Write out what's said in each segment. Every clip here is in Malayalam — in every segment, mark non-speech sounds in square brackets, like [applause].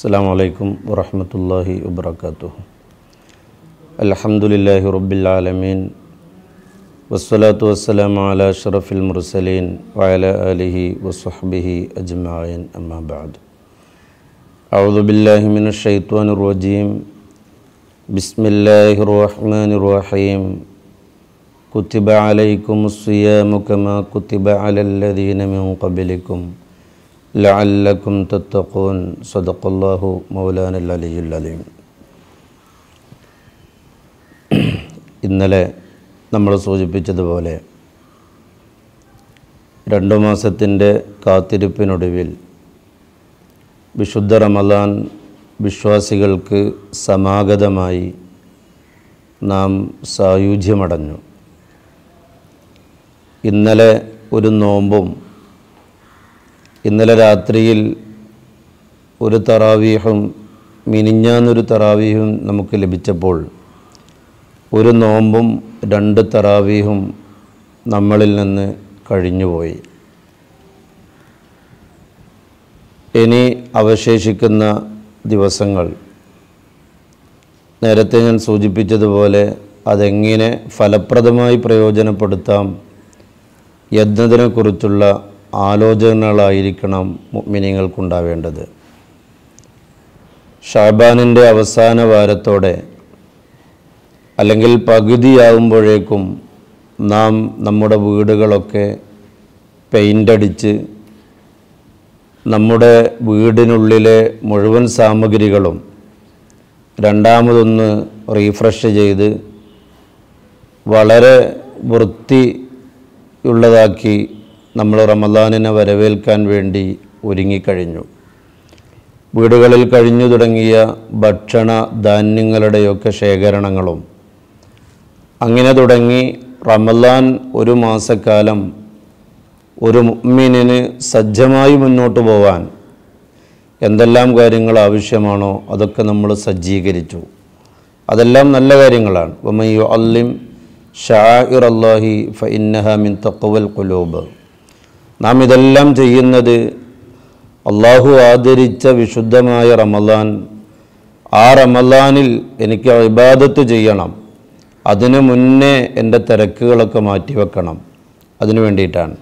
السلام عليكم ورحمة الله وبركاته. الحمد لله رب العالمين والصلاة والسلام على أشرف المرسلين وعلى آله وصحبه أجمعين. أما بعد أعوذ بالله من الشيطان الرجيم. بسم الله الرحمن الرحيم. كتب عليكم الصيام كما كتب على الذين من قبلكم لعلكم تتقون صدق الله مولانا العلي العليم ഇന്നലെ നമ്മൾ സൂചിപ്പിച്ചതുപോലെ രണ്ടു മാസത്തിൻ്റെ കാത്തിരിപ്പിനൊടുവിൽ വിശുദ്ധ റമലാൻ വിശ്വാസികൾക്ക് സമാഗതമായി നാം സായുജ്യമടഞ്ഞു ഇന്നലെ ഒരു നോമ്പും ഇന്നലെ രാത്രിയിൽ ഒരു തറാവീഹും മിനിഞ്ഞാന്നൊരു തറാവീഹും നമുക്ക് ലഭിച്ചപ്പോൾ ഒരു നോമ്പും രണ്ട് തറാവീഹും നമ്മളിൽ നിന്ന് കഴിഞ്ഞുപോയി. ഇനി അവശേഷിക്കുന്ന ദിവസങ്ങൾ. നേരത്തെ ഞാൻ സൂചിപ്പിച്ചതുപോലെ അതെങ്ങനെ ഫലപ്രദമായി പ്രയോജനപ്പെടുത്താം എന്നതിനെക്കുറിച്ചുള്ള ആലോചനകളായിരിക്കണം മിനിങ്ങൾക്കുണ്ടാവേണ്ടത് ഷാബാനിന്റെ അവസാന വാരത്തോടെ അല്ലെങ്കിൽ പകുതിയാകുമ്പോഴേക്കും നാം നമ്മുടെ വീടുകളൊക്കെ പെയിന്റടിച്ച് നമ്മുടെ വീടിനുള്ളിലെ മുഴുവൻ സാമഗ്രികളും രണ്ടാമതൊന്ന് റീഫ്രഷ് ചെയ്ത് വളരെ വൃത്തിയുള്ളതാക്കി നമ്മൾ റമദാനിനെ വരവേൽക്കാൻ വേണ്ടി ഒരുങ്ങിക്കഴിഞ്ഞു. വീടുകളിൽ കഴിഞ്ഞു തുടങ്ങിയ ഭക്ഷണ ധാന്യങ്ങളുടെയൊക്കെ ശേഖരണങ്ങളും. അങ്ങനെ തുടങ്ങി റമദാൻ ഒരു മാസക്കാലം ഒരു മീനിന് സജ്ജമായി മുന്നോട്ട് പോവാൻ എന്തെല്ലാം കാര്യങ്ങൾ ആവശ്യമാണോ അതൊക്കെ നമ്മൾ സജ്ജീകരിച്ചു. അതെല്ലാം നല്ല കാര്യങ്ങളാണ്. വമയ്യു അല്ലിം ഷാഇർ അള്ളാഹി ഫ മിൻ തക്കവൽ കുലൂബ് നാം ഇതെല്ലാം ചെയ്യുന്നത് അള്ളാഹു ആദരിച്ച വിശുദ്ധമായ റമലാൻ ആ റമലാനിൽ എനിക്ക് ഇബാദത്ത് ചെയ്യണം. അതിനു മുന്നേ എന്റെ തിരക്കുകളൊക്കെ മാറ്റിവെക്കണം അതിനു വേണ്ടിയിട്ടാണ്.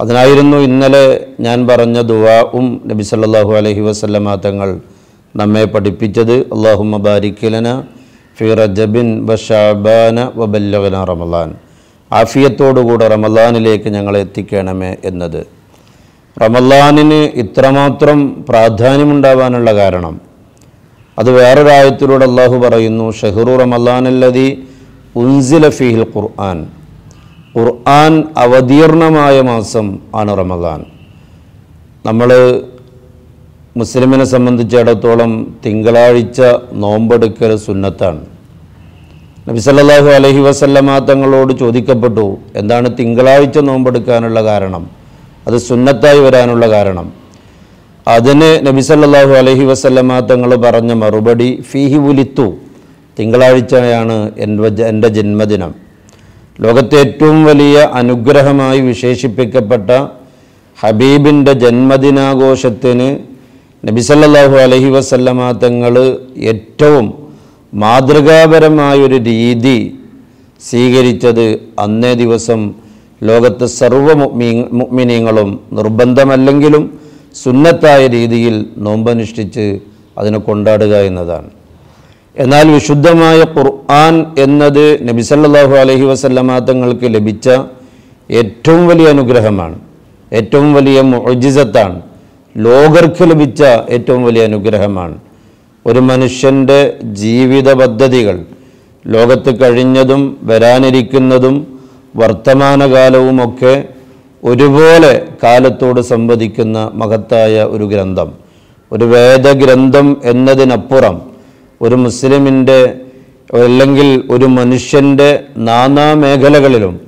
അതിനായിരുന്നു ഇന്നലെ ഞാൻ പറഞ്ഞ ദുവാവും നബി സല്ലല്ലാഹു അലൈഹി വസല്ലമ തങ്ങൾ നമ്മെ പഠിപ്പിച്ചത്. അള്ളാഹു ബാരിക്കലന ഫി റജബിൻ ബഷാബാന ഷാബാന വ ബല്ലഗന റമലാൻ ആഫിയത്തോടുകൂടെ റമലാനിലേക്ക് ഞങ്ങളെ എത്തിക്കണമേ എന്നത്. റമലാനിന് ഇത്രമാത്രം പ്രാധാന്യമുണ്ടാവാനുള്ള കാരണം. അത് വേറൊരായത്തിലൂടെ അള്ളാഹു പറയുന്നു ഷെഹ്റു റമലാനല്ലതി ഉൻസില ഫിഹിൽ ഖുർആൻ. ഖുർആൻ അവതീർണമായ മാസം ആണ് റമദാൻ. നമ്മൾ മുസ്ലിമിനെ സംബന്ധിച്ചിടത്തോളം തിങ്കളാഴ്ച നോമ്പെടുക്കൽ സുന്നത്താണ്. നബി സല്ലല്ലാഹു അലൈഹി വസല്ലമ തങ്ങളോട് ചോദിക്കപ്പെട്ടു എന്താണ് തിങ്കളാഴ്ച നോമ്പെടുക്കാനുള്ള കാരണം? അത് സുന്നത്തായി വരാനുള്ള കാരണം. അതിന് നബി സല്ലല്ലാഹു അലൈഹി വസല്ലമ തങ്ങൾ പറഞ്ഞ മറുപടി ഫീഹി ഉലിത്തു തിങ്കളാഴ്ചയാണ് എന്റെ ജന്മദിനം. ലോകത്തെ ഏറ്റവും വലിയ അനുഗ്രഹമായി വിശേഷിപ്പിക്കപ്പെട്ട ഹബീബിന്റെ ജന്മദിനാഘോഷത്തിന് നബിസല്ലാഹു അലഹി വസല്ലമ തങ്ങൾ ഏറ്റവും മാതൃകാപരമായൊരു രീതി സ്വീകരിച്ചത് അന്നേ ദിവസം ലോകത്തെ സർവ മുഗ്മിനീങ്ങളും നിർബന്ധമല്ലെങ്കിലും സുന്നത്തായ രീതിയിൽ നോമ്പനുഷ്ഠിച്ച് അതിനെ കൊണ്ടാടുക എന്നതാണ്. എന്നാൽ വിശുദ്ധമായ ഖുർആൻ എന്നത് നബിസല്ലാഹു അലഹി വസല്ലമ തങ്ങൾക്ക് ലഭിച്ച ഏറ്റവും വലിയ അനുഗ്രഹമാണ്. ഏറ്റവും വലിയ മൊജിസത്താണ് ലോകർക്ക് ലഭിച്ച ഏറ്റവും വലിയ അനുഗ്രഹമാണ്. ഒരു മനുഷ്യന്റെ ജീവിത പദ്ധതികൾ ലോകത്ത് കഴിഞ്ഞതും വരാനിരിക്കുന്നതും വർത്തമാനകാലവും ഒക്കെ ഒരുപോലെ കാലത്തോട് സംവദിക്കുന്ന മഹത്തായ ഒരു ഗ്രന്ഥം. ഒരു വേദഗ്രന്ഥം എന്നതിനപ്പുറം ഒരു മുസ്ലിമിന്റെ അല്ലെങ്കിൽ ഒരു മനുഷ്യന്റെ നാനാ മേഖലകളിലും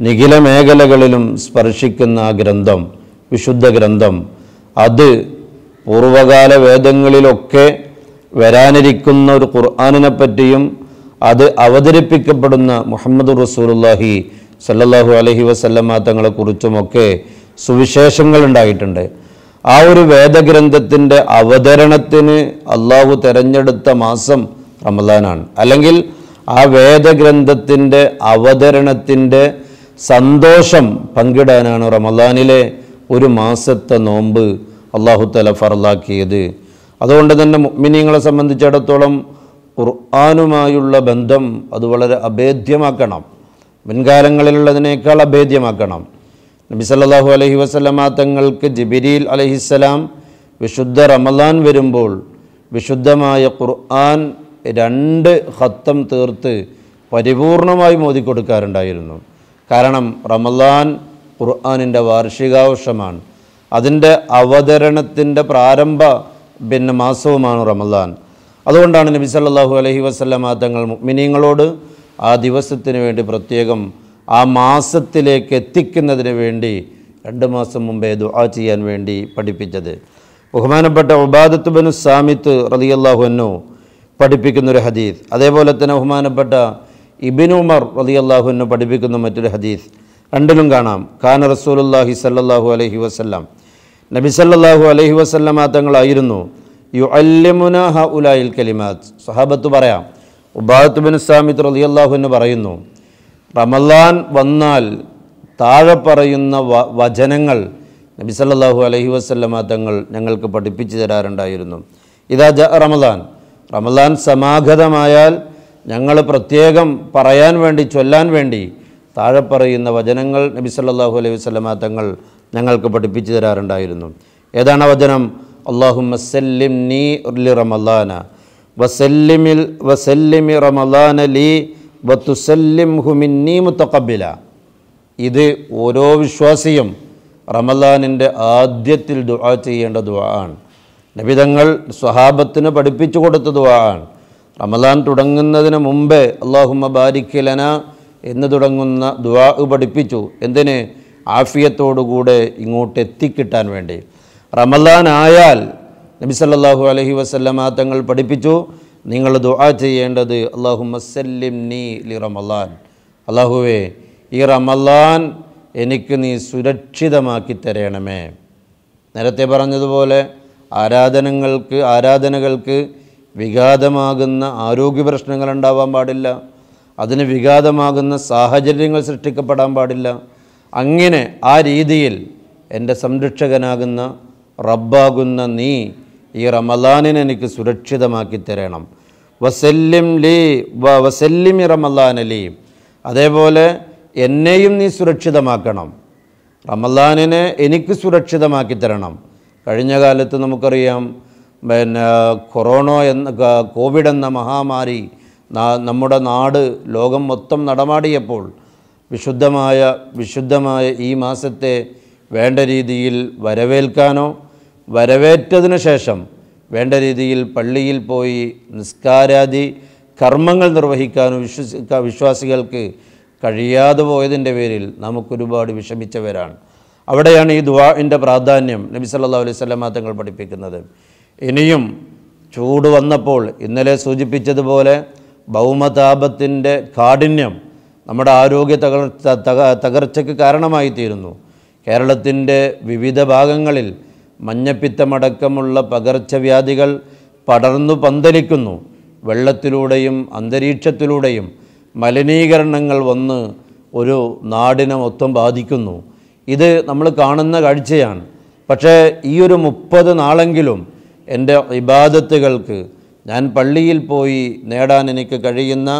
നിഖില മേഖലകളിലും സ്പർശിക്കുന്ന ആ ഗ്രന്ഥം വിശുദ്ധ ഗ്രന്ഥം അത് പൂർവകാല വേദങ്ങളിലൊക്കെ വരാനിരിക്കുന്ന ഒരു ഖുർആാനിനെ പറ്റിയും അത് അവതരിപ്പിക്കപ്പെടുന്ന മുഹമ്മദ് റസൂലുല്ലാഹി സല്ലാഹു അലഹി വസല്ലമ തങ്ങളെക്കുറിച്ചുമൊക്കെ സുവിശേഷങ്ങൾ ഉണ്ടായിട്ടുണ്ട്. ആ ഒരു വേദഗ്രന്ഥത്തിന്റെ അവതരണത്തിന് അള്ളാഹു തിരഞ്ഞെടുത്ത മാസം റമദാനാണ്. അല്ലെങ്കിൽ ആ വേദഗ്രന്ഥത്തിന്റെ അവതരണത്തിന്റെ സന്തോഷം പങ്കിടാനാണ് റമദാനിലെ ഒരു മാസത്തെ നോമ്പ് അള്ളാഹു തല ഫറലാക്കിയത് അതുകൊണ്ട് തന്നെ മിനിങ്ങളെ സംബന്ധിച്ചിടത്തോളം ഖുർആാനുമായുള്ള ബന്ധം അത് വളരെ അഭേദ്യമാക്കണം. മുൻകാലങ്ങളിലുള്ളതിനേക്കാൾ അഭേദ്യമാക്കണം. നബി സല്ലാഹു അലഹി വസല്ലമ തങ്ങൾക്ക് ജിബിരിൽ അലഹിസ്സലാം വിശുദ്ധ റമദാൻ വരുമ്പോൾ വിശുദ്ധമായ ഖുർആൻ രണ്ട് ഹത്തം തീർത്ത് പരിപൂർണമായി മോദിക്കൊടുക്കാറുണ്ടായിരുന്നു. കാരണം റമദാൻ ഖുർആാനിന്റെ വാർഷികാവശ്യമാണ് അതിന്റെ അവതരണത്തിന്റെ പ്രാരംഭ പിന്നെ മാസവുമാണ് റമദാൻ. അതുകൊണ്ടാണ് നബി സല്ലല്ലാഹു അലഹി വസല്ലമ തങ്ങൾ മുഅ്മിനീങ്ങളോട് ആ ദിവസത്തിന് വേണ്ടി പ്രത്യേകം ആ മാസത്തിലേക്ക് എത്തിക്കുന്നതിന് വേണ്ടി രണ്ട് മാസം മുമ്പേ ദുആ ചെയ്യാൻ വേണ്ടി പഠിപ്പിച്ചത്. ബഹുമാനപ്പെട്ട ഉബാദത്ത് ബനു സാമിത്ത് റളിയല്ലാഹു അൻഹു പഠിപ്പിക്കുന്ന ഒരു ഹദീസ്. അതേപോലെ തന്നെ ബഹുമാനപ്പെട്ട ഇബിൻ ഉമർ റളിയല്ലാഹു അൻഹു പഠിപ്പിക്കുന്ന മറ്റൊരു ഹദീസ്. രണ്ടിലും കാണാം. ഖാൻ റസൂലുള്ളാഹി സല്ലാഹു അലഹി വസല്ലം. നബി സല്ലല്ലാഹു അലൈഹി വസല്ലമ തങ്ങളായിരുന്നു യു അല്യമുന ഹ ഉലായിൽ കലിമാത്ത് സഹാബത്ത് പറയാം. ഉബാദത്ത് ബിൻ സാമിത്ത് റളിയല്ലാഹു എന്ന് പറയുന്നു റമലാൻ വന്നാൽ താഴെ പറയുന്ന വചനങ്ങൾ നബി സല്ലല്ലാഹു അലൈഹി വസല്ലമ തങ്ങൾ ഞങ്ങൾക്ക് പഠിപ്പിച്ചു തരാറുണ്ടായിരുന്നു. ഇതാ ജ റമലാൻ റമലാൻ സമാഗതമായാൽ ഞങ്ങൾ പ്രത്യേകം പറയാൻ വേണ്ടി ചൊല്ലാൻ വേണ്ടി താഴെ പറയുന്ന വചനങ്ങൾ നബി സല്ലാഹു അലൈഹി വസ്ലമ തങ്ങൾ ഞങ്ങൾക്ക് പഠിപ്പിച്ചു തരാറുണ്ടായിരുന്നു. ഏതാണ് വചനം? അള്ളാഹു സല്ലിം നീ ഉർലി റമലാന വസല്ലിമിൽ വസല്ലിമി റമലാന ലി വത്തുസല്ലിം ഹുമിന്നീ മുത്തക്കബില ഇത് ഓരോ വിശ്വാസിയും റമലാനിന്റെ ആദ്യത്തിൽ ദുആ ചെയ്യേണ്ട ദുആ ആണ്. നബിതങ്ങൾ സ്വഹാബത്തിന് പഠിപ്പിച്ചു കൊടുത്ത ദുആ ആണ്. റമലാൻ തുടങ്ങുന്നതിന് മുമ്പേ അള്ളാഹുമ്മ ബാരിക്കലന എന്ന് തുടങ്ങുന്ന ദുവാ പഠിപ്പിച്ചു. എന്തിന്? ആഫിയത്തോടുകൂടെ ഇങ്ങോട്ട് എത്തിക്കിട്ടാൻ വേണ്ടി. റമലാൻ ആയാൽ നബി സല്ലല്ലാഹു അലൈഹി വസല്ലമ തങ്ങൾ പഠിപ്പിച്ചു. നിങ്ങൾ ദുആ ചെയ്യേണ്ടത് അള്ളാഹു മസല്ലിം നീ ലി റമലാൻ അള്ളാഹുവേ ഈ റമലാൻ എനിക്ക് നീ സുരക്ഷിതമാക്കി തരണമേ. നേരത്തെ പറഞ്ഞതുപോലെ ആരാധനങ്ങൾക്ക് ആരാധനകൾക്ക് വിഘാതമാകുന്ന ആരോഗ്യ പ്രശ്നങ്ങൾ ഉണ്ടാവാൻ പാടില്ല. അതിന് വിഘാതമാകുന്ന സാഹചര്യങ്ങൾ സൃഷ്ടിക്കപ്പെടാൻ പാടില്ല. അങ്ങനെ ആ രീതിയിൽ എന്റെ സംരക്ഷകനാകുന്ന റബ്ബാകുന്ന നീ ഈ റമലാനിനെ എനിക്ക് സുരക്ഷിതമാക്കി തരണം. വസല്ലിം ലീ വസല്ലിം വസല്ലിമി റമലാനലി അതേപോലെ എന്നെയും നീ സുരക്ഷിതമാക്കണം. റമലാനിനെ എനിക്ക് സുരക്ഷിതമാക്കി തരണം. കഴിഞ്ഞ കാലത്ത് നമുക്കറിയാം പിന്നെ കൊറോണ എന്ന കോവിഡ് എന്ന മഹാമാരി നമ്മുടെ നാട് ലോകം മൊത്തം നടമാടിയപ്പോൾ വിശുദ്ധമായ വിശുദ്ധമായ ഈ മാസത്തെ വേണ്ട രീതിയിൽ വരവേൽക്കാനോ വരവേറ്റതിനു ശേഷം വേണ്ട രീതിയിൽ പള്ളിയിൽ പോയി നിസ്കാരാദി കർമ്മങ്ങൾ നിർവഹിക്കാനും വിശ്വസി വിശ്വാസികൾക്ക് കഴിയാതെ പോയതിന്റെ പേരിൽ നമുക്കൊരുപാട് വിഷമിച്ചവരാണ്. അവിടെയാണ് ഈ ദുവാഇന്റെ പ്രാധാന്യം നബി സല്ലാ അലൈഹി വസല്ലമ തങ്ങൾ പഠിപ്പിക്കുന്നത്. ഇനിയും ചൂട് വന്നപ്പോൾ ഇന്നലെ സൂചിപ്പിച്ചതുപോലെ ഭൗമതാപത്തിന്റെ കാഠിന്യം നമ്മുടെ ആരോഗ്യ തകർച്ച തക തകർച്ചയ്ക്ക് കാരണമായിത്തീരുന്നു. കേരളത്തിന്റെ വിവിധ ഭാഗങ്ങളിൽ മഞ്ഞപ്പിത്തമടക്കമുള്ള പകർച്ചവ്യാധികൾ പടർന്നു പന്തലിക്കുന്നു. വെള്ളത്തിലൂടെയും അന്തരീക്ഷത്തിലൂടെയും മലിനീകരണങ്ങൾ വന്ന് ഒരു നാടിനെ മൊത്തം ബാധിക്കുന്നു. ഇത് നമ്മൾ കാണുന്ന കാഴ്ചയാണ്. പക്ഷേ ഈ ഒരു മുപ്പത് നാളെങ്കിലും എന്റെ ഇബാദത്തുകൾക്ക് ഞാൻ പള്ളിയിൽ പോയി നേടാൻ എനിക്ക് കഴിയുന്ന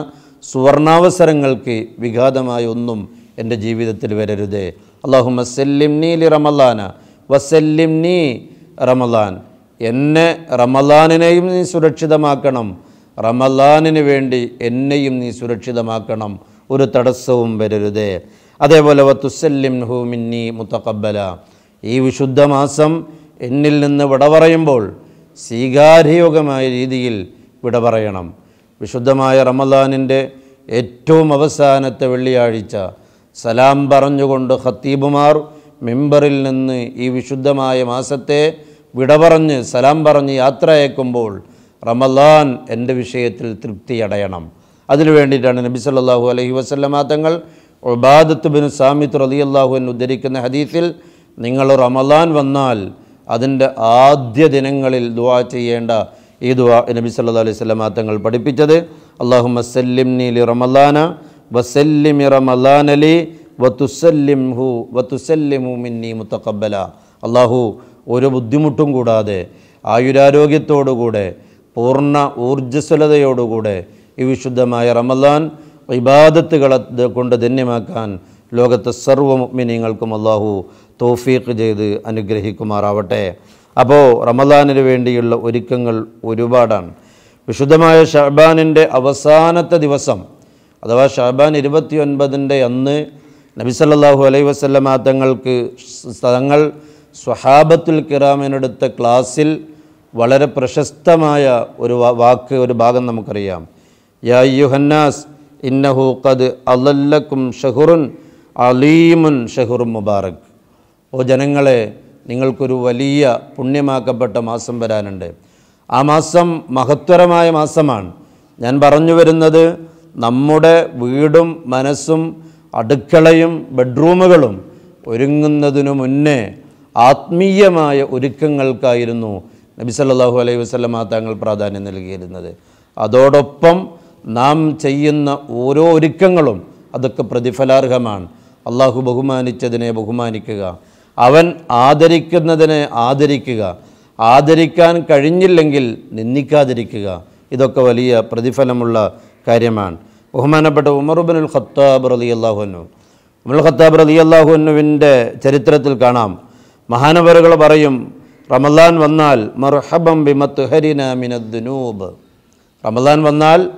സുവർണാവസരങ്ങൾക്ക് വിഘാതമായ ഒന്നും എന്റെ ജീവിതത്തിൽ വരരുതേ. അള്ളാഹു മസല്ലിം നീ ലി റമലാന വസല്ലിം നീ റമലാൻ എന്നെ റമലാനിനെയും നീ സുരക്ഷിതമാക്കണം. റമലാനിന് വേണ്ടി എന്നെയും നീ സുരക്ഷിതമാക്കണം. ഒരു തടസ്സവും വരരുതേ. അതേപോലെ വത്തുസല്ലിം ഹൂമിന്നി മുത്തക്കബല ഈ വിശുദ്ധ മാസം എന്നിൽ നിന്ന് വിട പറയുമ്പോൾ സ്വീകാര്യയോഗമായ രീതിയിൽ വിട പറയണം. വിശുദ്ധമായ റമദാനിന്റെ ഏറ്റവും അവസാനത്തെ വെള്ളിയാഴ്ച സലാം പറഞ്ഞുകൊണ്ട് ഖത്തീബുമാർ മെമ്പറിൽ നിന്ന് ഈ വിശുദ്ധമായ മാസത്തെ വിട പറഞ്ഞ് സലാം പറഞ്ഞ് യാത്ര അയക്കുമ്പോൾ റമദാൻ എന്റെ വിഷയത്തിൽ തൃപ്തിയടയണം അതിനു വേണ്ടിയിട്ടാണ് നബി സല്ലാഹു അലഹി വസല്ലമ തങ്ങൾ ഉബാദത്ത് ബിൻ സാമിത്ത് റളിയല്ലാഹു എന്ന് ഉദ്ധരിക്കുന്ന ഹദീസിൽ നിങ്ങൾ റമദാൻ വന്നാൽ അതിന്റെ ആദ്യ ദിനങ്ങളിൽ ദുവാ ചെയ്യേണ്ട ഈ ദുവാ നബി സല്ലല്ലാഹു അലൈഹി സ്വലമാ തങ്ങൾ പഠിപ്പിച്ചത്. അള്ളാഹു സല്ലിംനി ലി റമദാന വസല്ലിമി റമദാനലി വതുസല്ലിംഹു വതുസല്ലിമു മിന്നി മുത്തക്കബല അള്ളാഹു ഒരു ബുദ്ധിമുട്ടും കൂടാതെ ആയുരാരോഗ്യത്തോടുകൂടെ പൂർണ ഊർജസ്വലതയോടുകൂടെ ഈ വിശുദ്ധമായ റമദാൻ ഇബാദത്തുകളെ കൊണ്ട് ധന്യമാക്കാൻ ലോകത്തെ സർവ മുഅ്മിനീങ്ങൾക്കും അള്ളാഹു തോഫീക്ക് ചെയ്ത് അനുഗ്രഹിക്കുമാറാവട്ടെ. അപ്പോൾ റമദാനിന് വേണ്ടിയുള്ള ഒരുക്കങ്ങൾ ഒരുപാടാണ്. വിശുദ്ധമായ ഷഹബാനിന്റെ അവസാനത്തെ ദിവസം അഥവാ ഷഹബാൻ ഇരുപത്തിയൊൻപതിന്റെ അന്ന് നബിസല്ലാഹു അലൈഹി വസല്ലമ തങ്ങൾക്ക് തങ്ങൾ സ്വഹാബത്തുൽ കിറാമിനെടുത്ത ക്ലാസ്സിൽ വളരെ പ്രശസ്തമായ ഒരു വാക്ക് ഒരു ഭാഗം നമുക്കറിയാം. യാ യുഹന്നാസ് ഇന്നഹു ഖദ് അലല്ലക്കും ഷഹുറുൻ അലീമുൻ ഷഹുറും മുബാറക്. ഓ ജനങ്ങളെ നിങ്ങൾക്കൊരു വലിയ പുണ്യമാക്കപ്പെട്ട മാസം വരാനുണ്ട്. ആ മാസം മഹത്വരമായ മാസമാണ്. ഞാൻ പറഞ്ഞു വരുന്നത് നമ്മുടെ വീടും മനസ്സും അടുക്കളയും ബെഡ്റൂമുകളും ഒരുങ്ങുന്നതിനു മുന്നേ ആത്മീയമായ ഒരുക്കങ്ങൾക്കായിരുന്നു നബി സല്ലാഹു അലൈഹി വസല്ലമ തങ്ങൾ പ്രാധാന്യം നൽകിയിരുന്നത്. അതോടൊപ്പം നാം ചെയ്യുന്ന ഓരോ ഒരുക്കങ്ങളും അതൊക്കെ പ്രതിഫലാർഹമാണ്. അള്ളാഹു ബഹുമാനിച്ചതിനെ ബഹുമാനിക്കുക. അവൻ ആദരിക്കുന്നതിനെ ആദരിക്കുക. ആദരിക്കാൻ കഴിഞ്ഞില്ലെങ്കിൽ നിന്ദിക്കാതിരിക്കുക. ഇതൊക്കെ വലിയ പ്രതിഫലമുള്ള കാര്യമാണ്. ബഹുമാനപ്പെട്ട ഉമറുബിനുൽ ഖത്താബ് റലി അള്ളാഹുനു ഉമർ ഖത്താബ് റലി അള്ളാഹുനുവിന്റെ ചരിത്രത്തിൽ കാണാം. മഹാനവറുകൾ പറയും റമദാൻ വന്നാൽ മർഹബം ബിമത്ത് ഹരിന മിനദ്നൂബ് റമദാൻ വന്നാൽ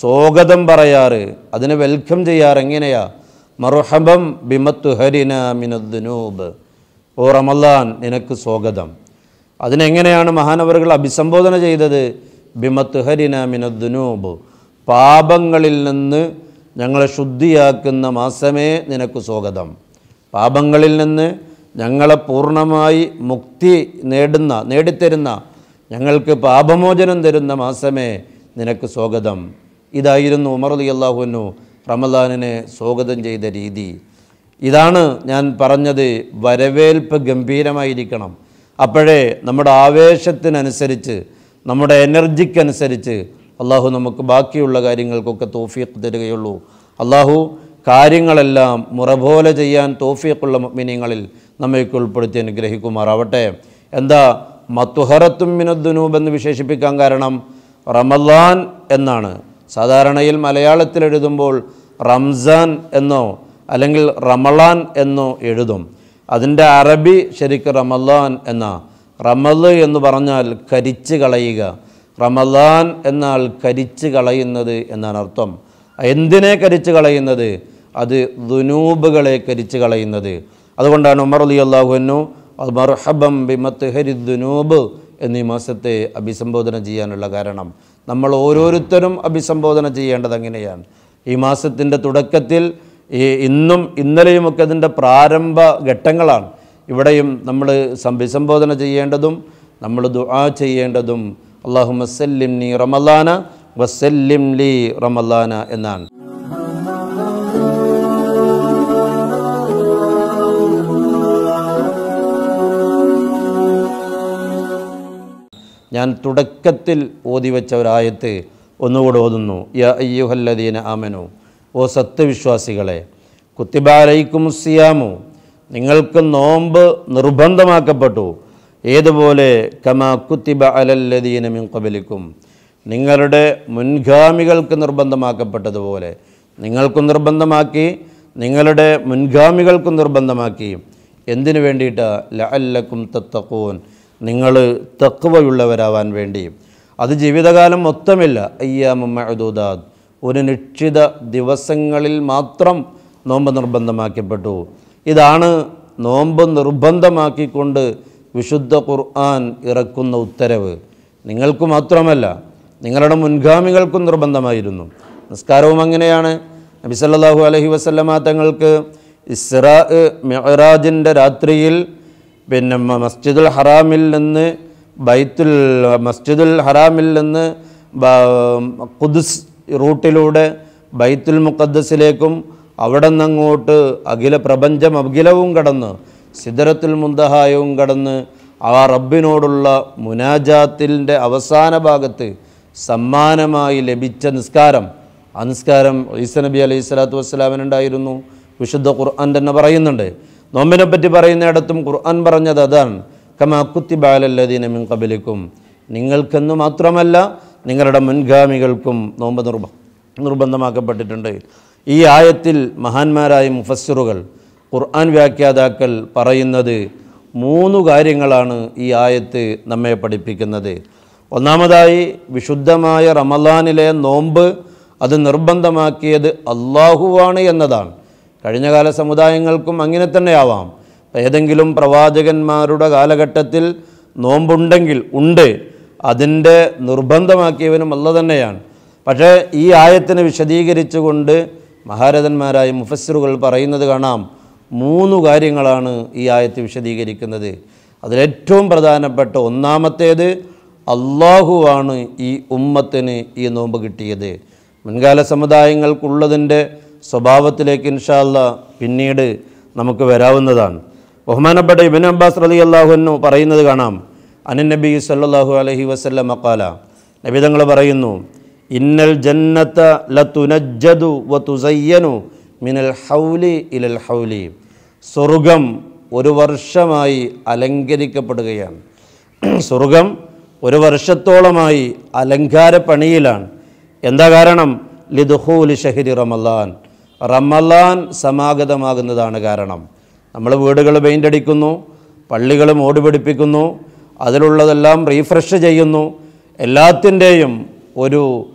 സ്വാഗതം പറയാറ് അതിനെ വെൽക്കം ചെയ്യാറ് എങ്ങനെയാ? മർഹബം ബിമത്ത് ഹരിന മിനദ്നൂബ് ഓ റമല്ലാൻ നിനക്ക് സ്വാഗതം. അതിനെങ്ങനെയാണ് മഹാനവറുകൾ അഭിസംബോധന ചെയ്തത്? ബിമത്ത് ഹരിന മിനദ്നൂബ് പാപങ്ങളിൽ നിന്ന് ഞങ്ങളെ ശുദ്ധിയാക്കുന്ന മാസമേ നിനക്ക് സ്വാഗതം. പാപങ്ങളിൽ നിന്ന് ഞങ്ങളെ പൂർണമായി മുക്തി നേടുന്ന നേടിത്തരുന്ന ഞങ്ങൾക്ക് പാപമോചനം തരുന്ന മാസമേ നിനക്ക് സ്വാഗതം. ഇതായിരുന്നു ഉമർ അലി അള്ളാഹുനു റമദാനിനെ സ്വാഗതം ചെയ്ത രീതി. ഇതാണ് ഞാൻ പറഞ്ഞത് വരവേൽപ്പ് ഗംഭീരമായിരിക്കണം. അപ്പോഴേ നമ്മുടെ ആവേശത്തിനനുസരിച്ച് നമ്മുടെ എനർജിക്കനുസരിച്ച് അള്ളാഹു നമുക്ക് ബാക്കിയുള്ള കാര്യങ്ങൾക്കൊക്കെ തോഫീക്ക് തരികയുള്ളൂ. അള്ളാഹു കാര്യങ്ങളെല്ലാം മുറപോലെ ചെയ്യാൻ തോഫീക്കുള്ള മിനിങ്ങളിൽ നമ്മൾക്ക് ഉൾപ്പെടുത്തി അനുഗ്രഹിക്കുമാറാവട്ടെ. എന്താ? മത്തുഹറത്തും മിനദ്ദുനൂബ് എന്ന് വിശേഷിപ്പിക്കാൻ കാരണം റമദാൻ എന്നാണ്. സാധാരണയിൽ മലയാളത്തിൽ എഴുതുമ്പോൾ റംസാൻ എന്നോ അല്ലെങ്കിൽ റമളാൻ എന്നോ എഴുതും. അതിന്റെ അറബി ശരിക്ക് റമലാൻ എന്ന. റമൽ എന്ന് പറഞ്ഞാൽ കരിച്ച് കളയുക. റമലാൻ എന്നാൽ കരിച്ച് കളയുന്നത് എന്നാണ് അർത്ഥം. എന്തിനെ കരിച്ച് കളയുന്നത്? അത് ദുനൂബുകളെ കരിച്ച് കളയുന്നത്. അതുകൊണ്ടാണ് ഉമർ അലി അള്ളാഹുനു മർഹബം ബിമത്ത് ഹരി ദുനൂബ് എന്നീ മാസത്തെ അഭിസംബോധന ചെയ്യാനുള്ള കാരണം. നമ്മൾ ഓരോരുത്തരും അഭിസംബോധന ചെയ്യേണ്ടത് അങ്ങനെയാണ്. ഈ മാസത്തിന്റെ തുടക്കത്തിൽ ഈ ഇന്നും ഇന്നലെയുമൊക്കെ അതിന്റെ പ്രാരംഭ ഘട്ടങ്ങളാണ്. ഇവിടെയും നമ്മൾ അഭിസംബോധന ചെയ്യേണ്ടതും നമ്മൾ ദുആ ചെയ്യേണ്ടതും. അള്ളാഹു മസല്ലിം നീ റമലാന വസല്ലിം ലി റമലാന എന്നാണ്. ഞാൻ തുടക്കത്തിൽ ഓതി വെച്ച ഒരായത്ത് ഒന്നുകൂടെ ഓതുന്നു. യ അയ്യുഹല്ലദീന ആമനു ഓ സത്യവിശ്വാസികളെ കുത്തിബാലയിക്കും സിയാമു നിങ്ങൾക്ക് നോമ്പ് നിർബന്ധമാക്കപ്പെട്ടു. ഏതുപോലെ? കമാ കുത്തിബ അലല്ലദീന മിൻ കബലിക്കും നിങ്ങളുടെ മുൻഗാമികൾക്ക് നിർബന്ധമാക്കപ്പെട്ടതുപോലെ നിങ്ങൾക്കും നിർബന്ധമാക്കി നിങ്ങളുടെ മുൻഗാമികൾക്കും നിർബന്ധമാക്കി. എന്തിനു വേണ്ടിയിട്ട്? ലഅല്ലക്കും തത്തക്കൂൻ നിങ്ങൾ തക്കുവയുള്ളവരാവാൻ വേണ്ടി. അത് ജീവിതകാലം മൊത്തമില്ല. അയ്യാമൂദാദ് ഒരു നിശ്ചിത ദിവസങ്ങളിൽ മാത്രം നോമ്പ് നിർബന്ധമാക്കപ്പെട്ടു. ഇതാണ് നോമ്പ് നിർബന്ധമാക്കിക്കൊണ്ട് വിശുദ്ധ ഖുർആൻ ഇറക്കുന്ന ഉത്തരവ്. നിങ്ങൾക്ക് മാത്രമല്ല നിങ്ങളുടെ മുൻഗാമികൾക്കും നിർബന്ധമായിരുന്നു. നിസ്കാരവും അങ്ങനെയാണ്. നബി സല്ലല്ലാഹു അലൈഹി വസല്ലമ തങ്ങൾക്ക് ഇസ്രാ മെഹറാജിന്റെ രാത്രിയിൽ പിന്നെ മസ്ജിദുൽ ഹറാമിൽ നിന്ന് ബൈത്തുൽ മസ്ജിദുൽ ഹറാമിൽ നിന്ന് കുദുസ് റൂട്ടിലൂടെ ബൈത്തുൽ മുഖദ്ദസിലേക്കും അവിടെ നിന്നങ്ങോട്ട് അഖില പ്രപഞ്ചം അഖിലവും കടന്ന് സിദറത്തുൽ മുന്തഹായവും കടന്ന് ആ റബ്ബിനോടുള്ള മുനാജാത്തിന്റെ അവസാന ഭാഗത്ത് സമ്മാനമായി ലഭിച്ച നിസ്കാരം. ആ നിസ്കാരം ഈസ നബി അലൈഹി സ്വലാത്തു വസ്സലാമിനുണ്ടായിരുന്നു വിശുദ്ധ ഖുർആൻ തന്നെ പറയുന്നുണ്ട്. നോമ്പിനെ പറ്റി പറയുന്നിടത്തും ഖുർആൻ പറഞ്ഞത് അതാണ്. കമാ കുത്തി ബാലല്ലദീന മിൻ കബലിക്കും നിങ്ങൾക്കെന്ന് മാത്രമല്ല നിങ്ങളുടെ മുൻഗാമികൾക്കും നോമ്പ് നിർബ നിർബന്ധമാക്കപ്പെട്ടിട്ടുണ്ട്. ഈ ആയത്തിൽ മഹാന്മാരായ മുഫസ്സിറുകൾ ഖുർആൻ വ്യാഖ്യാതാക്കൾ പറയുന്നത് മൂന്ന് കാര്യങ്ങളാണ് ഈ ആയത്ത് നമ്മെ പഠിപ്പിക്കുന്നത്. ഒന്നാമതായി വിശുദ്ധമായ റമലാനിലെ നോമ്പ് അത് നിർബന്ധമാക്കിയത് അള്ളാഹുവാണ് എന്നതാണ്. കഴിഞ്ഞകാല സമുദായങ്ങൾക്കും അങ്ങനെ തന്നെയാവാം ഏതെങ്കിലും പ്രവാചകന്മാരുടെ കാലഘട്ടത്തിൽ നോമ്പുണ്ടെങ്കിൽ ഉണ്ട്. അതിന്റെ നിർബന്ധമാക്കിയവനും അല്ല തന്നെയാണ്. പക്ഷേ ഈ ആയത്തിനെ വിശദീകരിച്ചുകൊണ്ട് മഹാരഥന്മാരായ മുഫസ്സിറുകൾ പറയുന്നത് കാണാം. മൂന്ന് കാര്യങ്ങളാണ് ഈ ആയത്ത് വിശദീകരിക്കുന്നത്. അതിലേറ്റവും പ്രധാനപ്പെട്ട ഒന്നാമത്തേത് അള്ളാഹുവാണ് ഈ ഉമ്മത്തിന് ഈ നോമ്പ് കിട്ടിയത്. മുൻകാല സമുദായങ്ങൾക്കുള്ളതിന്റെ സ്വഭാവത്തിലേക്ക് ഇൻഷാല്ല പിന്നീട് നമുക്ക് വരാവുന്നതാണ്. ബഹുമാനപ്പെട്ട ഇബിൻ അബ്ബാസ് റലി അള്ളാഹുന്നു പറയുന്നത് കാണാം. അനൻ നബി സല്ലാഹു അലഹി വസ്ല്ല മക്കാല നബിതങ്ങൾ പറയുന്നു ഇന്നൽ ജന്നത്ത ലതുനജ്ജദു വതുസയ്യനു മിനൽ ഹൗലി ഇലൽ ഹൗലി. സ്വർഗം ഒരു വർഷമായി അലങ്കരിക്കപ്പെടുകയാണ്. സ്വർഗം ഒരു വർഷത്തോളമായി അലങ്കാര പണിയിലാണ് എന്താ കാരണം? ലിദുഹൂലി ഷഹിരി റമലാൻ റമലാൻ സമാഗതമാകുന്നതാണ് കാരണം. നമ്മൾ വീടുകൾ പെയിന്റ് അടിക്കുന്നു പള്ളികൾ മോടി പിടിപ്പിക്കുന്നു അതിലുള്ളതെല്ലാം റീഫ്രഷ് ചെയ്യുന്നു. എല്ലാത്തിന്റെയും ഒരു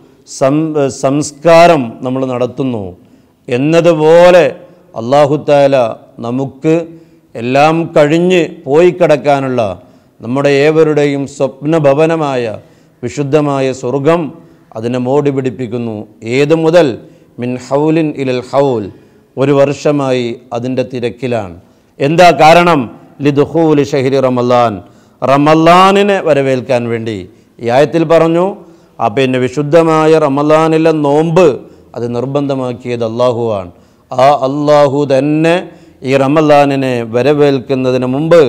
സംസ്കാരം നമ്മൾ നടത്തുന്നു. എന്നതുപോലെ അള്ളാഹുത്താല നമുക്ക് എല്ലാം കഴിഞ്ഞ് പോയി കിടക്കാനുള്ള നമ്മുടെ ഏവരുടെയും സ്വപ്നഭവനമായ വിശുദ്ധമായ സ്വർഗം അതിനെ മോടി പിടിപ്പിക്കുന്നു. ഏതു മുതൽ? മിൻ ഹൗലിൻ ഇലൽ ഹൗൽ. ഒരു വർഷമായി അതിന്റെ തിരക്കിലാണ്. എന്താ കാരണം? ലിദുഹൂലി ഷഹിരി റമല്ലാൻ റമല്ലാനിനെ വരവേൽക്കാൻ വേണ്ടി ഈ ആയത്തിൽ പറഞ്ഞു ആ പിന്നെ വിശുദ്ധമായ റമല്ലാനിലെ നോമ്പ് അത് നിർബന്ധമാക്കിയത് അള്ളാഹുവാണ് ആ അള്ളാഹു തന്നെ ഈ റമല്ലാനിനെ വരവേൽക്കുന്നതിന് മുമ്പ്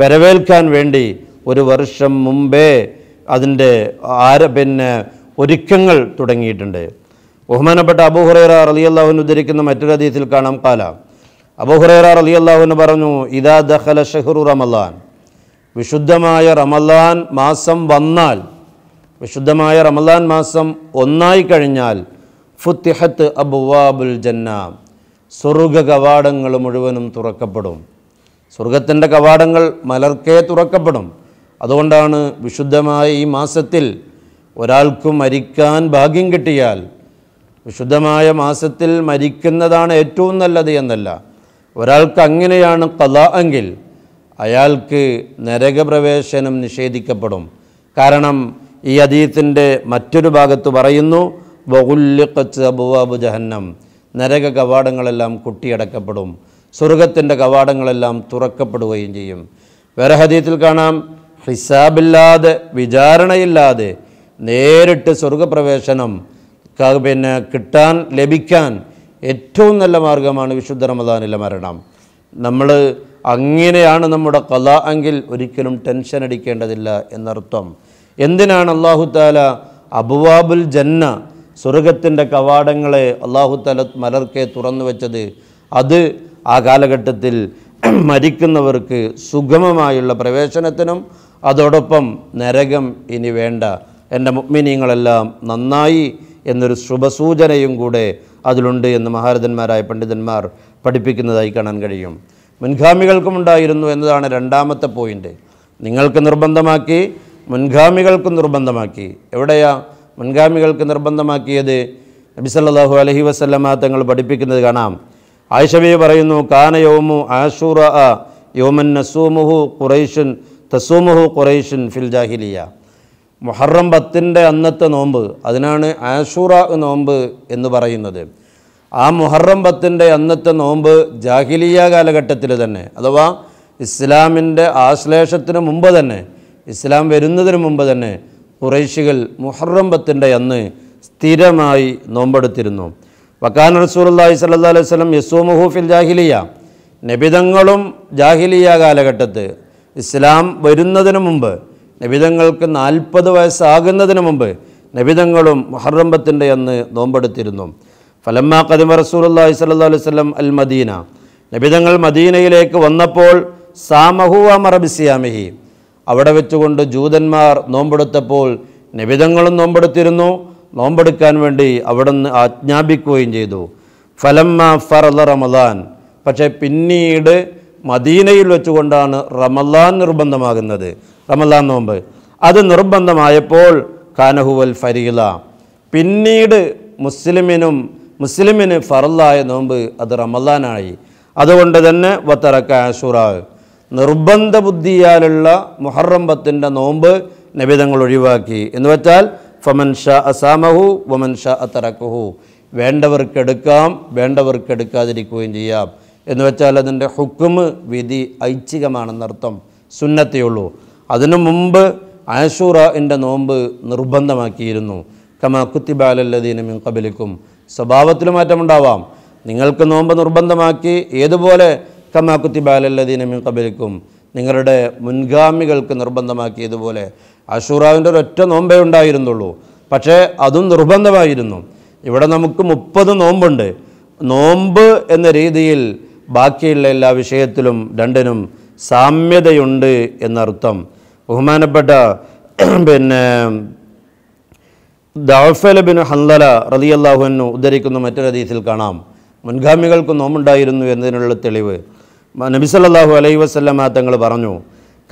വരവേൽക്കാൻ വേണ്ടി ഒരു വർഷം മുമ്പേ അതിന്റെ ആര പിന്നെ ഒരുക്കങ്ങൾ തുടങ്ങിയിട്ടുണ്ട്. ബഹുമാനപ്പെട്ട അബൂഹുറൈറ റളിയല്ലാഹുവിന് ഉദ്ധരിക്കുന്ന മറ്റൊരു അതീതിൽ കാണാം. കാല അബൂഹുറേറ അലി അള്ളാഹുവിന് പറഞ്ഞു ഇദാ ദഹല ഷെഹ്റു റമലാൻ വിശുദ്ധമായ റമലാൻ മാസം വന്നാൽ വിശുദ്ധമായ റമലാൻ മാസം ഒന്നായി കഴിഞ്ഞാൽ ഫുത്തിഹത്ത് അബുവാബുൽ ജന്ന സ്വർഗ കവാടങ്ങൾ മുഴുവനും തുറക്കപ്പെടും. സ്വർഗത്തിന്റെ കവാടങ്ങൾ മലർക്കേ തുറക്കപ്പെടും. അതുകൊണ്ടാണ് വിശുദ്ധമായ ഈ മാസത്തിൽ ഒരാൾക്ക് മരിക്കാൻ ഭാഗ്യം കിട്ടിയാൽ വിശുദ്ധമായ മാസത്തിൽ മരിക്കുന്നതാണ് ഏറ്റവും നല്ലത് എന്നല്ല. ഒരാൾക്ക് അങ്ങനെയാണ് കഥ എങ്കിൽ അയാൾക്ക് നരകപ്രവേശനം നിഷേധിക്കപ്പെടും. കാരണം ഈ അതീത്തിന്റെ മറ്റൊരു ഭാഗത്ത് പറയുന്നു ബഹുല്യക്കച്ച് അബുവാബു ജഹന്നം. നരക കവാടങ്ങളെല്ലാം കുട്ടിയടക്കപ്പെടും. സ്വർഗത്തിന്റെ കവാടങ്ങളെല്ലാം തുറക്കപ്പെടുകയും ചെയ്യും. വേറെ ഹദീത്തിൽ കാണാം ഹിസാബില്ലാതെ വിചാരണയില്ലാതെ നേരിട്ട് സ്വർഗപ്രവേശനം പിന്നെ കിട്ടാൻ ലഭിക്കാൻ ഏറ്റവും നല്ല മാർഗമാണ് വിശുദ്ധ റമദാനിലെ മരണം. നമ്മൾ അങ്ങനെയാണ് നമ്മുടെ കല എങ്കിൽ ഒരിക്കലും ടെൻഷൻ അടിക്കേണ്ടതില്ല എന്നർത്ഥം. എന്തിനാണ് അള്ളാഹു താല അബുവാബുൽ ജന്ന സ്വർഗത്തിന്റെ കവാടങ്ങളെ അള്ളാഹു താല മലർക്കെ തുറന്നു വെച്ചത്? അത് ആ കാലഘട്ടത്തിൽ [clears throat] മരിക്കുന്നവർക്ക് സുഗമമായുള്ള പ്രവേശനത്തിനും അതോടൊപ്പം നരകം ഇനി വേണ്ട. എന്റെ മുഗ്മിനീങ്ങളെല്ലാം നന്നായി എന്നൊരു ശുഭസൂചനയും കൂടെ അതിലുണ്ട് എന്ന് മഹാരഥന്മാരായ പണ്ഡിതന്മാർ പഠിപ്പിക്കുന്നതായി കാണാൻ കഴിയും. മുൻഗാമികൾക്കും ഉണ്ടായിരുന്നു എന്നതാണ് രണ്ടാമത്തെ പോയിന്റ് നിങ്ങൾക്ക് നിർബന്ധമാക്കി മുൻഗാമികൾക്കും നിർബന്ധമാക്കി. എവിടെയാ മുൻഗാമികൾക്ക് നിർബന്ധമാക്കിയത്? നബി സല്ലല്ലാഹു അലൈഹി വസല്ലമ തങ്ങൾ പഠിപ്പിക്കുന്നത് കാണാം. ആയിഷബി പറയുന്നു കാന യോമു ആഷൂറ യോമൻ നസൂമുഹു ഖുറൈഷുൻ തസൂമുഹു ഖുറൈഷുൻ ഫിൽ ജാഹിലിയ. മുഹറം പത്തിന്റെ അന്നത്തെ നോമ്പ് അതിനാണ് ആഷൂറ നോമ്പ് എന്ന് പറയുന്നത്. ആ മുഹറം പത്തിന്റെ അന്നത്തെ നോമ്പ് ജാഹിലിയ കാലഘട്ടത്തിൽ തന്നെ അഥവാ ഇസ്ലാമിന്റെ ആശ്ലേഷത്തിന് മുമ്പ് തന്നെ ഇസ്ലാം വരുന്നതിന് മുമ്പ് തന്നെ കുറേശികൾ മുഹറം പത്തിന്റെ അന്ന് സ്ഥിരമായി നോമ്പെടുത്തിരുന്നു. വക്കാൻ റസൂലുള്ളാഹി സല്ലാ അലൈഹി വസല്ലം യസൂമുഹു ഫിൽ ജാഹിലിയ. നബിതങ്ങളും ജാഹിലിയ കാലഘട്ടത്ത് ഇസ്ലാം വരുന്നതിന് മുമ്പ് നബിതങ്ങൾക്ക് നാൽപ്പത് വയസ്സാകുന്നതിന് മുമ്പ് നബിതങ്ങളും മുഹറംബത്തിന്റെ അന്ന് നോമ്പെടുത്തിരുന്നു. ഫലമ്മ കദിമ സ്വല്ലല്ലാഹു അലൈഹി വസല്ലം അൽ മദീന നബിതങ്ങൾ മദീനയിലേക്ക് വന്നപ്പോൾ സാമഹുവ മറബിസിയാമിഹി അവിടെ വെച്ചുകൊണ്ട് ജൂതന്മാർ നോമ്പെടുത്തപ്പോൾ നബിതങ്ങളും നോമ്പെടുത്തിരുന്നു. നോമ്പെടുക്കാൻ വേണ്ടി അവിടെ നിന്ന് ആജ്ഞാപിക്കുകയും ചെയ്തു. ഫലമ്മ ഫറല റമദാൻ. പക്ഷേ പിന്നീട് മദീനയിൽ വെച്ചുകൊണ്ടാണ് റമദാൻ നിർബന്ധമാകുന്നത്. റമദാൻ നോമ്പ്. അത് നിർബന്ധമായപ്പോൾ കാനഹുവൽ ഫരീല പിന്നീട് മുസ്ലിമിനും മുസ്ലിമിന് ഫറലായ നോമ്പ് അത് റമദാനായി. അതുകൊണ്ട് തന്നെ വത്തറക്ക ആഷുറ. നിർബന്ധ ബുദ്ധിയാലുള്ള മുഹറം പത്തിന്റെ നോമ്പ് നബിതങ്ങൾ ഒഴിവാക്കി. എന്ന് വെച്ചാൽ ഫമൻ ഷാ അസാമഹു വമൻ ഷാ അത്തറക്കുഹു വേണ്ടവർക്ക് എടുക്കാം വേണ്ടവർക്ക് എടുക്കാതിരിക്കുകയും ചെയ്യാം. എന്ന് വെച്ചാൽ അതിന്റെ ഹുക്കുമ് വിധി ഐച്ഛികമാണെന്നർത്ഥം സുന്നത്തെയുള്ളൂ അതിനു മുമ്പ് ആഷൂറന്റെ നോമ്പ് നിർബന്ധമാക്കിയിരുന്നു. കമാ കുത്തിബാലല്ലദീന മിൻ കബലിക്കും സ്വഭാവത്തിൽ മാറ്റമുണ്ടാവാം. നിങ്ങൾക്ക് നോമ്പ് നിർബന്ധമാക്കി ഏതുപോലെ കമാക്കുത്തി കുത്തിബാലല്ലദീന മിൻ കബലിക്കും നിങ്ങളുടെ മുൻഗാമികൾക്ക് നിർബന്ധമാക്കിയതുപോലെ അഷൂറാവിന്റെ ഒരൊറ്റ നോമ്പേ ഉണ്ടായിരുന്നുള്ളൂ. പക്ഷേ അതും നിർബന്ധമായിരുന്നു. ഇവിടെ നമുക്ക് മുപ്പത് നോമ്പുണ്ട്. നോമ്പ് എന്ന രീതിയിൽ ബാക്കിയുള്ള എല്ലാ വിഷയത്തിലും രണ്ടിനും സാമ്യതയുണ്ട് എന്നർത്ഥം. ബഹുമാനപ്പെട്ട പിന്നെ ദാഫല ബിൻ ഹന്തല റതിയല്ലാഹുവിനു ഉദ്ധരിക്കുന്ന മറ്റൊരു അതീസിൽ കാണാം. മുൻഗാമികൾക്ക് നോമുണ്ടായിരുന്നു എന്നതിനുള്ള തെളിവ്. നബിസല്ലാഹു അലൈ വസ്ലമ തങ്ങൾ പറഞ്ഞു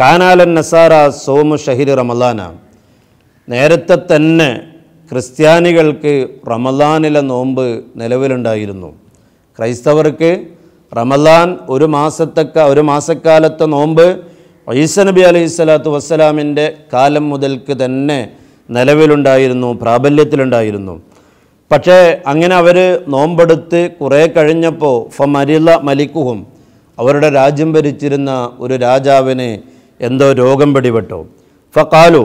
കാനാലൻ നസാര സോമു ഷഹിർ റമലാന നേരത്തെ തന്നെ ക്രിസ്ത്യാനികൾക്ക് റമലാനിലെ നോമ്പ് നിലവിലുണ്ടായിരുന്നു. ക്രൈസ്തവർക്ക് റമലാൻ ഒരു മാസത്തെ ഒരു മാസക്കാലത്തെ നോമ്പ് ഈസ നബി അലൈഹി സ്വലാത്തു വസ്സലാമിന്റെ കാലം മുതൽക്ക് തന്നെ നിലവിലുണ്ടായിരുന്നു പ്രാബല്യത്തിലുണ്ടായിരുന്നു. പക്ഷേ അങ്ങനെ അവർ നോമ്പെടുത്ത് കുറേ കഴിഞ്ഞപ്പോൾ ഫമരില മലിക്കുഹും അവരുടെ രാജ്യം ഭരിച്ചിരുന്ന ഒരു രാജാവിന് എന്തോ രോഗം പിടിപെട്ടു. ഫക്കാലു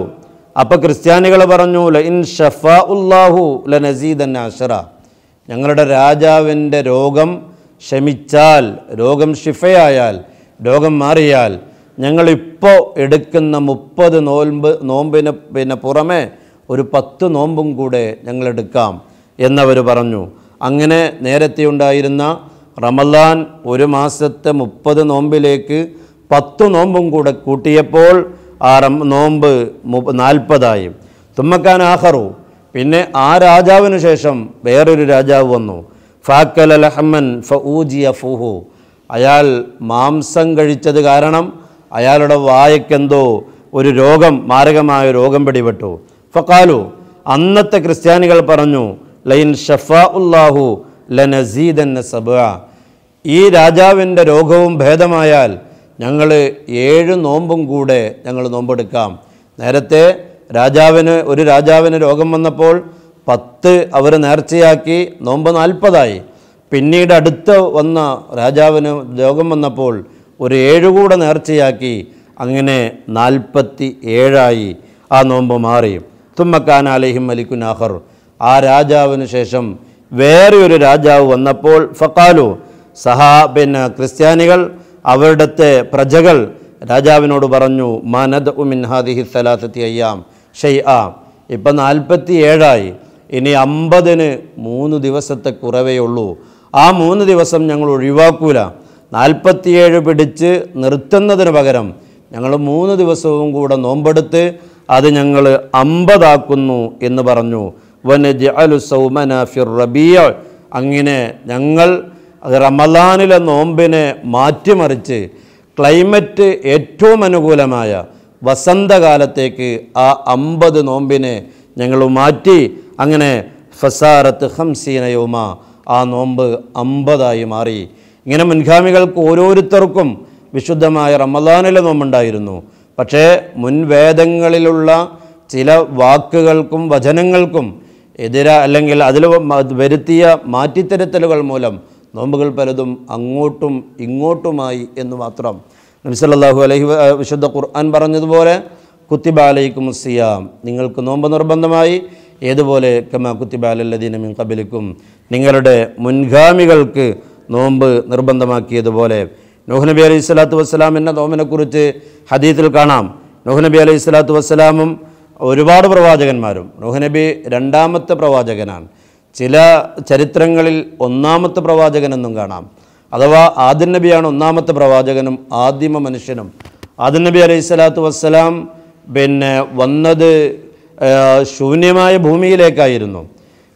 അപ്പോൾ ക്രിസ്ത്യാനികൾ പറഞ്ഞു ലഇൻ ഷഫാ ഉല്ലാഹു ല നസീദൻ അഷറ ഞങ്ങളുടെ രാജാവിന്റെ രോഗം ശമിച്ചാൽ രോഗം ഷിഫയായാൽ രോഗം മാറിയാൽ ഞങ്ങളിപ്പോൾ എടുക്കുന്ന മുപ്പത് നോമ്പ് നോമ്പിന് പിന്നെ പുറമെ ഒരു പത്ത് നോമ്പും കൂടെ ഞങ്ങളെടുക്കാം എന്നവർ പറഞ്ഞു. അങ്ങനെ നേരത്തെ ഉണ്ടായിരുന്ന റമദാൻ ഒരു മാസത്തെ മുപ്പത് നോമ്പിലേക്ക് പത്ത് നോമ്പും കൂടെ കൂട്ടിയപ്പോൾ ആ റം നോമ്പ് നാൽപ്പതായി. തുമ്മക്കാൻ ആഹറു പിന്നെ ആ രാജാവിന് ശേഷം വേറൊരു രാജാവ് വന്നു. ഫാക്കൽ അലഹമ്മൻ ഫൂജിയ ഫുഹു. അയാൾ മാംസം കഴിച്ചത് കാരണം അയാളുടെ വായക്കെന്തോ ഒരു രോഗം മാരകമായ രോഗം പിടിപെട്ടു. ഫക്കാലു അന്നത്തെ ക്രിസ്ത്യാനികൾ പറഞ്ഞു ലൈൻ ഷഫാ ഉല്ലാഹു ലനസീദൻ സബ ഈ രാജാവിന്റെ രോഗവും ഭേദമായാൽ ഞങ്ങൾ ഏഴ് നോമ്പും കൂടെ ഞങ്ങൾ നോമ്പെടുക്കാം. നേരത്തെ രാജാവിന് ഒരു രാജാവിന് രോഗം വന്നപ്പോൾ പത്ത് അവർ നേർച്ചയാക്കി നോമ്പ് നാൽപ്പതായി. പിന്നീട് അടുത്ത് വന്ന രാജാവിന് രോഗം വന്നപ്പോൾ ഒരു ഏഴ് കൂടെ നേർച്ചയാക്കി അങ്ങനെ നാൽപ്പത്തി ഏഴായി ആ നോമ്പ് മാറി. തുമ്മക്കാൻ അലഹിം അലിക്കു ആഹർ ആ രാജാവിന് ശേഷം വേറെ ഒരു രാജാവ് വന്നപ്പോൾ ഫക്കാലു സഹാ പിന്നെ ക്രിസ്ത്യാനികൾ അവരുടെ പ്രജകൾ രാജാവിനോട് പറഞ്ഞു മനദ് ഉമിൻ ഹാദിഹി സലാസത്തി അയ്യാം ഷെയ് ആ ഇപ്പം നാൽപ്പത്തി ഏഴായി ഇനി അമ്പതിന് മൂന്ന് ദിവസത്തെ കുറവേ ഉള്ളൂ. ആ മൂന്ന് ദിവസം ഞങ്ങൾ ഒഴിവാക്കൂല. നാൽപ്പത്തിയേഴ് പിടിച്ച് നിർത്തുന്നതിന് പകരം ഞങ്ങൾ മൂന്ന് ദിവസവും കൂടെ നോമ്പെടുത്ത് അത് ഞങ്ങൾ അമ്പതാക്കുന്നു എന്ന് പറഞ്ഞു. വനജഅലു സൗമന ഫിർ റബിയ അങ്ങനെ ഞങ്ങൾ റമലാനിലെ നോമ്പിനെ മാറ്റിമറിച്ച് ക്ലൈമറ്റ് ഏറ്റവും അനുകൂലമായ വസന്തകാലത്തേക്ക് ആ അമ്പത് നോമ്പിനെ ഞങ്ങൾ മാറ്റി. അങ്ങനെ ഫസാറത്ത് ഹംസീനയുമ ആ നോമ്പ് അമ്പതായി മാറി. ഇങ്ങനെ മുൻഗാമികൾക്ക് ഓരോരുത്തർക്കും വിശുദ്ധമായ റമദാനിലെ നോമ്പുണ്ടായിരുന്നു. പക്ഷേ മുൻവേദങ്ങളിലുള്ള ചില വാക്കുകൾക്കും വചനങ്ങൾക്കും എതിര അല്ലെങ്കിൽ അതിൽ വരുത്തിയ മാറ്റിത്തിരുത്തലുകൾ മൂലം നോമ്പുകൾ പലതും അങ്ങോട്ടും ഇങ്ങോട്ടുമായി എന്ന് മാത്രം നബി അലഹി വിശുദ്ധ ഖുർആൻ പറഞ്ഞതുപോലെ കുത്തിബ അലൈക്കും സിയാം നിങ്ങൾക്ക് നോമ്പ് നിർബന്ധമായി. ഏതുപോലെ കമാ കുത്തിബ അലല്ലദീന മിൻ കബലിക്കും നിങ്ങളുടെ മുൻഗാമികൾക്ക് നോമ്പ് നിർബന്ധമാക്കിയതുപോലെ. നബി അലൈഹി സ്വലാത്തു വസ്സലാം എന്ന നോമിനെക്കുറിച്ച് ഹദീത്തിൽ കാണാം. നബി അലൈഹി സ്വലാത്തു വസ്സലാമും ഒരുപാട് പ്രവാചകന്മാരും. നബി രണ്ടാമത്തെ പ്രവാചകനാണ്. ചില ചരിത്രങ്ങളിൽ ഒന്നാമത്തെ പ്രവാചകനെന്നും കാണാം. അഥവാ ആദിൻ നബിയാണ് ഒന്നാമത്തെ പ്രവാചകനും ആദിമ മനുഷ്യനും. ആദിൻ നബി അലൈഹി സ്വലാത്തു വസ്സലാം പിന്നെ വന്നത് ശൂന്യമായ ഭൂമിയിലേക്കായിരുന്നു.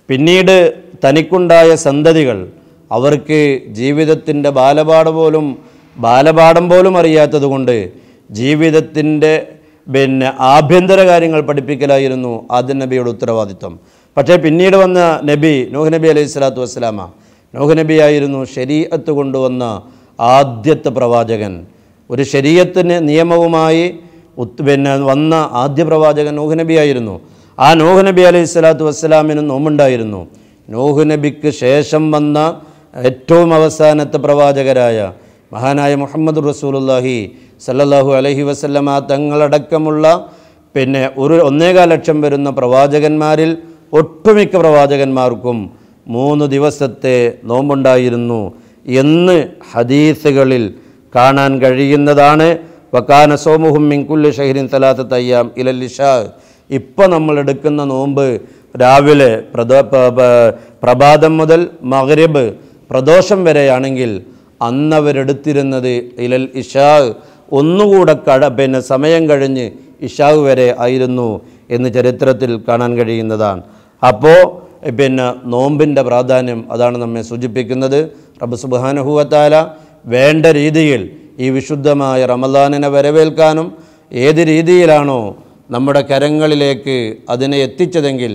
പിന്നീട് തനിക്കുണ്ടായ സന്തതികൾ അവർക്ക് ജീവിതത്തിന്റെ ബാലപാഠ പോലും ബാലപാഠം പോലും അറിയാത്തതുകൊണ്ട് ജീവിതത്തിന്റെ പിന്നെ ആഭ്യന്തര കാര്യങ്ങൾ പഠിപ്പിക്കലായിരുന്നു ആദ്യ നബിയുടെ ഉത്തരവാദിത്വം. പക്ഷേ പിന്നീട് വന്ന നബി നൂഹ് നബി അലൈഹി സ്വലാത്തു വസ്സലാമ നൂഹ് നബി ആയിരുന്നു ശരീഅത്ത് കൊണ്ടുവന്ന ആദ്യത്തെ പ്രവാചകൻ. ഒരു ശരീരത്തിന് നിയമവുമായി പിന്നെ വന്ന ആദ്യ പ്രവാചകൻ നൂഹ് നബിയായിരുന്നു ആ നൂഹ് നബി അലൈഹി സ്വലാത്തു വസ്സലാമിന് നോമുണ്ടായിരുന്നു നൂഹ് നബിക്ക് ശേഷം വന്ന ഏറ്റവും അവസാനത്തെ പ്രവാചകരായ മഹാനായ മുഹമ്മദ് റസൂലുള്ളാഹി സല്ലല്ലാഹു അലൈഹി വസല്ലമ തങ്ങളടക്കമുള്ള പിന്നെ ഒരു ഒന്നേകാൽ ലക്ഷം വരുന്ന പ്രവാചകന്മാരിൽ ഒട്ടുമിക്ക പ്രവാചകന്മാർക്കും മൂന്ന് ദിവസത്തെ നോമ്പുണ്ടായിരുന്നു എന്ന് ഹദീസുകളിൽ കാണാൻ കഴിയുന്നതാണ്. വക്കാന സോമുഹും മിൻകുല്ല് ഷഹരിൻ തലാത്ത തയ്യാം ഇലല്ലിഷാ ഇപ്പം നമ്മൾ എടുക്കുന്ന നോമ്പ് രാവിലെ പ്രഭാതം മുതൽ മഗ്രിബ് പ്രദോഷം വരെയാണെങ്കിൽ അന്നവരെടുത്തിരുന്നത് ഇലൽ ഇഷാ ഒന്നുകൂടെ കട പിന്നെ സമയം കഴിഞ്ഞ് ഇഷാവ് വരെ ആയിരുന്നു എന്ന് ചരിത്രത്തിൽ കാണാൻ കഴിയുന്നതാണ്. അപ്പോൾ പിന്നെ നോമ്പിന്റെ പ്രാധാന്യം അതാണ് നമ്മെ സൂചിപ്പിക്കുന്നത്. റബ്ബ് സുബാനുഹൂവത്താല വേണ്ട രീതിയിൽ ഈ വിശുദ്ധമായ റമദാനിനെ വരവേൽക്കാനും ഏത് രീതിയിലാണോ നമ്മുടെ കരങ്ങളിലേക്ക് അതിനെ എത്തിച്ചതെങ്കിൽ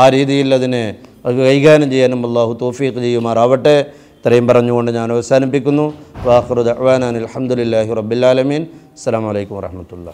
ആ രീതിയിൽ അതിനെ അത് കൈകാര്യം ചെയ്യാനും അള്ളാഹു തോഫീഖ് ചെയ്യുമാറാവട്ടെ. ഇത്രയും പറഞ്ഞുകൊണ്ട് ഞാൻ അവസാനിപ്പിക്കുന്നു. വാഹുറുദ് അഹ്വാനാൻ അലഹമുല്ലാഹി റബ്ബിലാലമീൻ അസ്സാം വലൈക്കും വാഹമത്തുള്ള